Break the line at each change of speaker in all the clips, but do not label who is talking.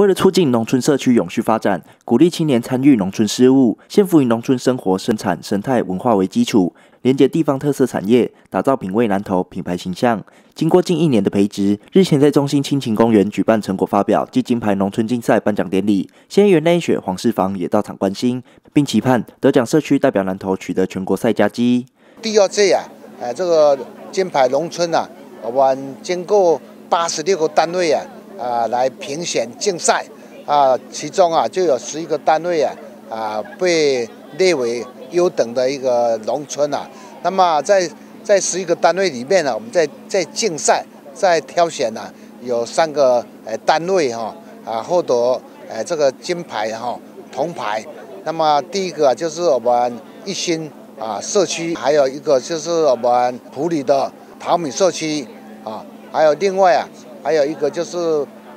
为了促进农村社区永续发展，鼓励青年参与农村事务，先赋以农村生活、生产、生态、文化为基础，连接地方特色产业，打造品味南投品牌形象。经过近一年的培植，日前在中心亲情公园举办成果发表暨金牌农村竞赛颁奖典礼，县议员内雪黄世芳也到场关心，并期盼得奖社区代表南投取得全国赛佳绩。
第二届啊，哎，这个金牌农村啊，我们经过八十六个单位啊。啊，来评选竞赛啊，其中啊就有十一个单位啊啊被列为优等的一个农村啊。那么在在十一个单位里面呢，我们在在竞赛在挑选呢，有三个呃单位哈啊获得呃这个金牌哈铜牌。那么第一个就是我们一心啊社区，还有一个就是我们普里的淘米社区啊，还有另外啊。还有一个就是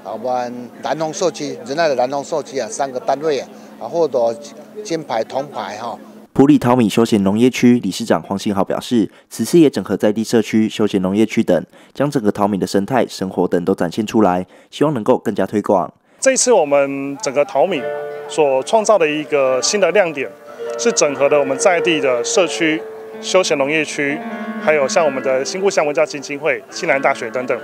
啊，我们南通社区仁爱的南通社区啊，三个单位啊，啊获得金牌、铜牌哈。
普里淘米休闲农业区理事长黄信豪表示，此次也整合在地社区、休闲农业区等，将整个淘米的生态、生活等都展现出来，希望能够更加推广。
这次我们整个淘米所创造的一个新的亮点，是整合了我们在地的社区、休闲农业区，还有像我们的新故乡文教基金会、西南大学等等。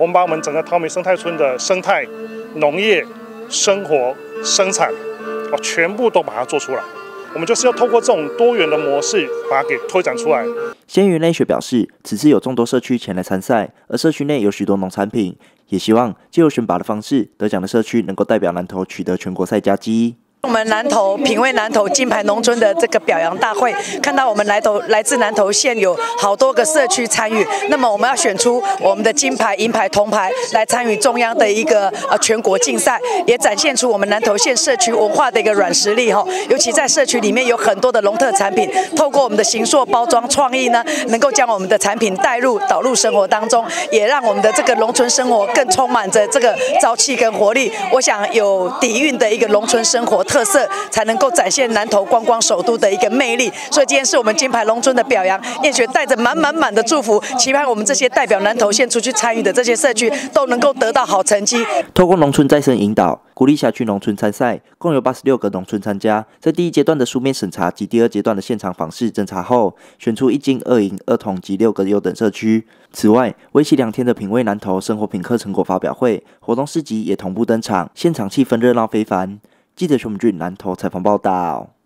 我们把我们整个桃米生态村的生态、农业、生活、生产，哦，全部都把它做出来。我们就是要透过这种多元的模式，把它给推展出来。
先云内学表示，此次有众多社区前来参赛，而社区内有许多农产品，也希望借由选拔的方式，得奖的社区能够代表南投取得全国赛佳绩。
我们南投品味南投金牌农村的这个表扬大会，看到我们来投来自南投县有好多个社区参与，那么我们要选出我们的金牌、银牌、铜牌来参与中央的一个呃全国竞赛，也展现出我们南投县社区文化的一个软实力哈。尤其在社区里面有很多的农特产品，透过我们的形塑包装创意呢，能够将我们的产品带入导入生活当中，也让我们的这个农村生活更充满着这个朝气跟活力。我想有底蕴的一个农村生活。特色才能够展现南投观光首都的一个魅力，所以今天是我们金牌农村的表扬。燕雪带着满满满的祝福，期盼我们这些代表南投县出去参与的这些社区都能够得到好成绩。
透过农村再生引导，鼓励辖区农村参赛，共有八十六个农村参加。在第一阶段的书面审查及第二阶段的现场访视侦查后，选出一金二银二铜及六个优等社区。此外，为期两天的品味南投生活品课成果发表会活动市集也同步登场，现场气氛热闹非凡。记者熊俊南投采访报道。